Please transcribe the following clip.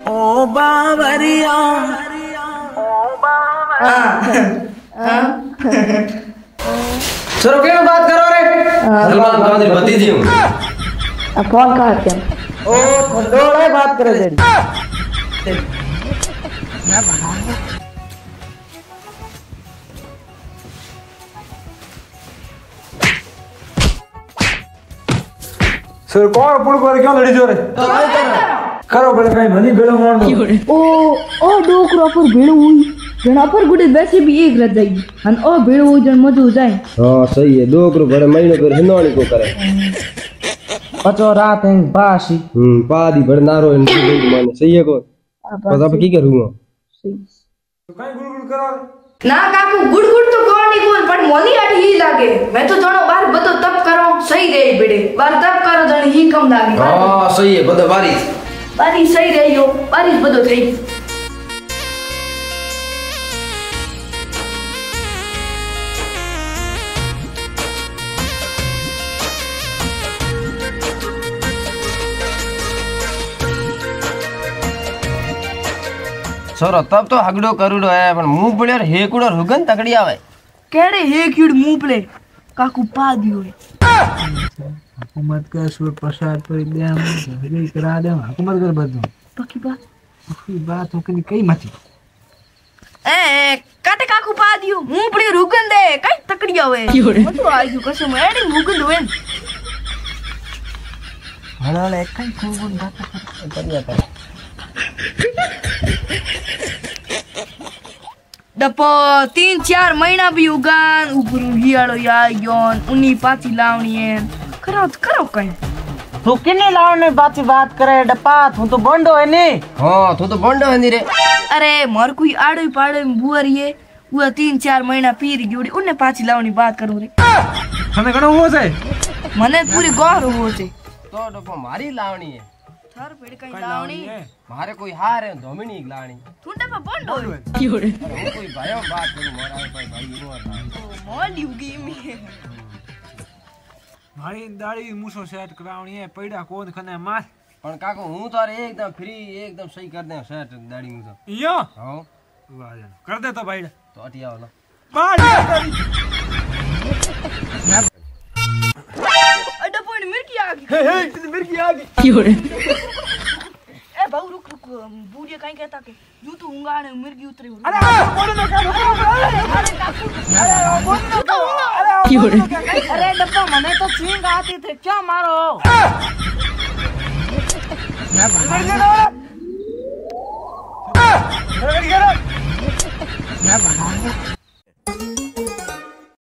ओ बावरिया। हाँ। हाँ। हाँ। बात करो रे? सलमान खान भतीजी हूँ अब क्या? ओ बात करे जे मैं सर कौन पुड़ कर क्यों लड़ी जोरे तो ખરો પણ કઈ મને ભેળો માણો ઓ ઓ ડોકરો પર ભેળો હોય જણા પર ગુડે બેસી બી એક રત જાય અને ઓ ભેળો હોય જણ મજુ જાય હા સહી હે ડોકરો ભરે મહિનો પર હિંદોણી કો કરે પચો રાત હે પાસી હમ પાદી ભર નારો ઇન મને સહી હે કો બસ અબ કી કરું હું કઈ ગુડ ગુડ કરો ના કાકુ ગુડ ગુડ તો કોની કોણ પણ મોની આટ હી લાગે મેં તો જણો બાર બધો તપ કરો સહી રહી પડે બાર તપ કરો જણ હી કમ લાગે હા સહી હે બધો બારી બારી સહી રહ્યો બારી જ બધો થઈ છોરો તબ તો હગડો કરુડો હે પણ મું પડ્યો હેકુડો રુગન તકડી આવે કેડે હેક્યુડ મું પડે કાકુ પા દિયો હુકુમત કર સુર પ્રસાદ પર દે હરી કરા દે હુકુમત કર બધું પકી બા એ વાત હું કઈ કઈ માંથી એ કાટે કાકુ પા દિયો મું પડી રૂગન દે કઈ તકડી આવે બધું આયુ કસમ એડી મુગન દોન હળાળે કઈ ગુડગુડ વાત ડપો तीन चार महीना भी उगान ऊपर हियाड़ो या योन उन्नी पाची लावणी है करो करो કરો કરો કઈ તું કિને લાવને બાતી વાત કરે ડપા તું તો બોંડો હે ને હા તું તો બોંડો હે ની રે અરે મોર કોઈ આડોય પાડોય બુવરીએ ઉઆ તીન ચાર મહિના પીરી ગયોડી ઉને પાછી લાવની વાત કરું રે તને ઘણો હું છે મને પૂરી ગોર હું છે તો ડપો મારી લાવણી હે થર પેડ કઈ લાવણી મારે કોઈ હાર હે ધોમણી લાવણી તું ડપા બોંડો કીઓડે કોઈ ભાયો વાત કરું મોરા ભાઈ ભાઈ મોલી ઉગી મી મારી દાડી મૂછો સેટ કરાવણી હે પૈડા કોણ ખને માર પણ કાકો હું તારે એકદમ ફ્રી એકદમ સહી કરી દે સેટ દાડી મૂછો યો હો વાજન કર દે તો ભાઈ તો અટી આવો લો બાર અડો પોઈન્ટ મિર્કી આ ગઈ હે હે તું મિર્કી આ ગઈ ક્યોડે એ બહુ રૂક રૂક બુડિયા કાઈ કહેતા કે જો તું ઉંગાણે મિર્કી ઉતરી અરે બોલ ન કાકો અરે કાકો અરે બોલ ન કાકો અરે ક્યોડે अरे डब्बा मने तो छींग आती थी। क्या मारो?